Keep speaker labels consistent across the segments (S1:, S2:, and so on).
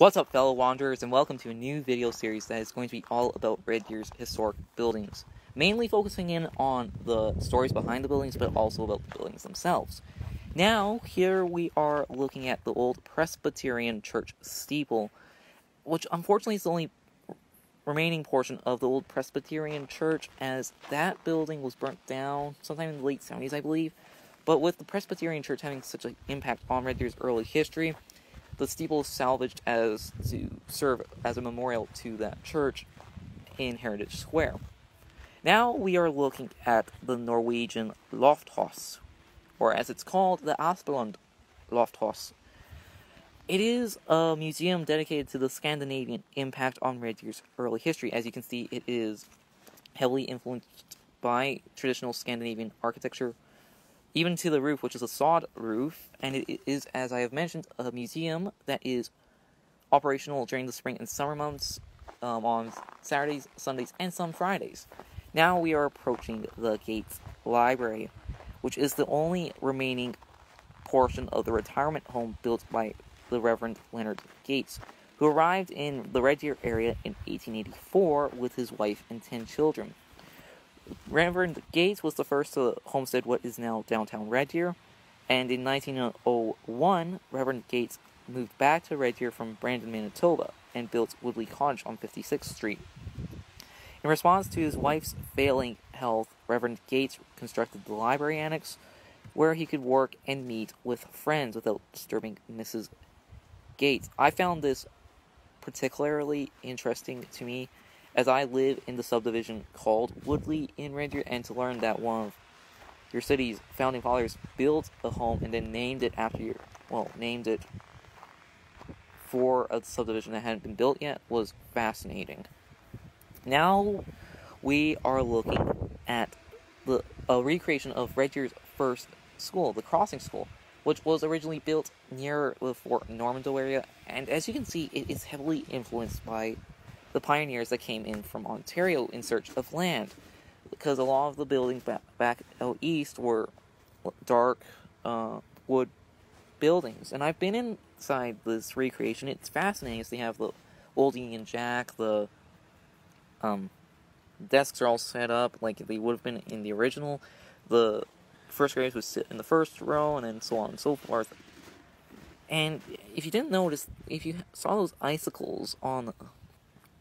S1: What's up, fellow wanderers, and welcome to a new video series that is going to be all about Red Deer's historic buildings. Mainly focusing in on the stories behind the buildings, but also about the buildings themselves. Now, here we are looking at the old Presbyterian church steeple, which unfortunately is the only remaining portion of the old Presbyterian church, as that building was burnt down sometime in the late 70s, I believe. But with the Presbyterian church having such an impact on Red Deer's early history, the steeple salvaged as to serve as a memorial to that church in Heritage Square. Now we are looking at the Norwegian Lofthaus, or as it's called, the Aspeland Lofthaus. It is a museum dedicated to the Scandinavian impact on Red Deer's early history. As you can see, it is heavily influenced by traditional Scandinavian architecture, even to the roof, which is a sod roof, and it is, as I have mentioned, a museum that is operational during the spring and summer months um, on Saturdays, Sundays, and some Fridays. Now we are approaching the Gaetz Library, which is the only remaining portion of the retirement home built by the Reverend Leonard Gaetz, who arrived in the Red Deer area in 1884 with his wife and 10 children. Reverend Gaetz was the first to homestead what is now downtown Red Deer, and in 1901, Reverend Gaetz moved back to Red Deer from Brandon, Manitoba, and built Woodlea Cottage on 56th Street. In response to his wife's failing health, Reverend Gaetz constructed the library annex, where he could work and meet with friends without disturbing Mrs. Gaetz. I found this particularly interesting to me as I live in the subdivision called Woodlea in Red Deer, and to learn that one of your city's founding fathers built a home and then named it after your, well, named it for a subdivision that hadn't been built yet was fascinating. Now we are looking at the a recreation of Red Deer's first school, the Crossing School, which was originally built near the Fort Normandeau area, and as you can see, it is heavily influenced by the pioneers that came in from Ontario in search of land, because a lot of the buildings back, back out east were dark uh, wood buildings. And I've been inside this recreation. It's fascinating. So they have the old Union Jack, the um, desks are all set up like they would have been in the original. The first graders would sit in the first row, and then so on and so forth. And if you didn't notice, if you saw those icicles on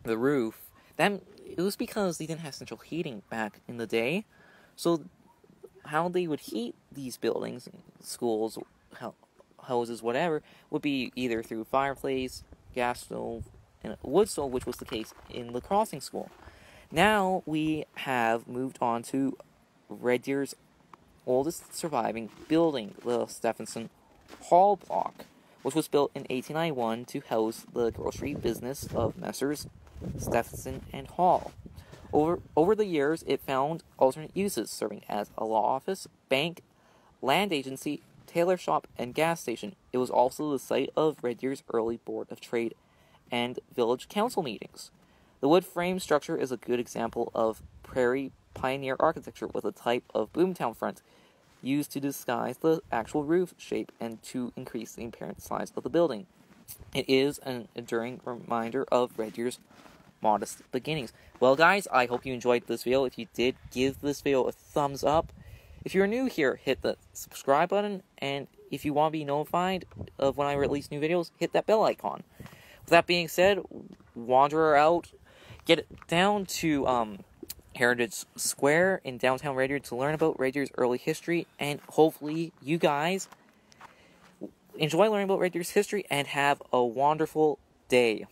S1: the roof, that it was because they didn't have central heating back in the day. So how they would heat these buildings, schools, houses, whatever, would be either through fireplace, gas stove, and wood stove, which was the case in the crossing school. Now we have moved on to Red Deer's oldest surviving building, the Stevenson Hall Block, which was built in 1891 to house the grocery business of Messrs. Stevenson, and Hall. Over, over the years, it found alternate uses, serving as a law office, bank, land agency, tailor shop, and gas station. It was also the site of Red Deer's early Board of Trade and village council meetings. The wood frame structure is a good example of prairie pioneer architecture with a type of boomtown front used to disguise the actual roof shape and to increase the apparent size of the building. It is an enduring reminder of Red Deer's modest beginnings. Well, guys, I hope you enjoyed this video. If you did, give this video a thumbs up. If you're new here, hit the subscribe button, and if you want to be notified of when I release new videos, hit that bell icon. With that being said, Wanderer out. Get down to um, Heritage Square in downtown Red Deer to learn about Red Deer's early history, and hopefully you guys enjoy learning about Red Deer's history and have a wonderful day.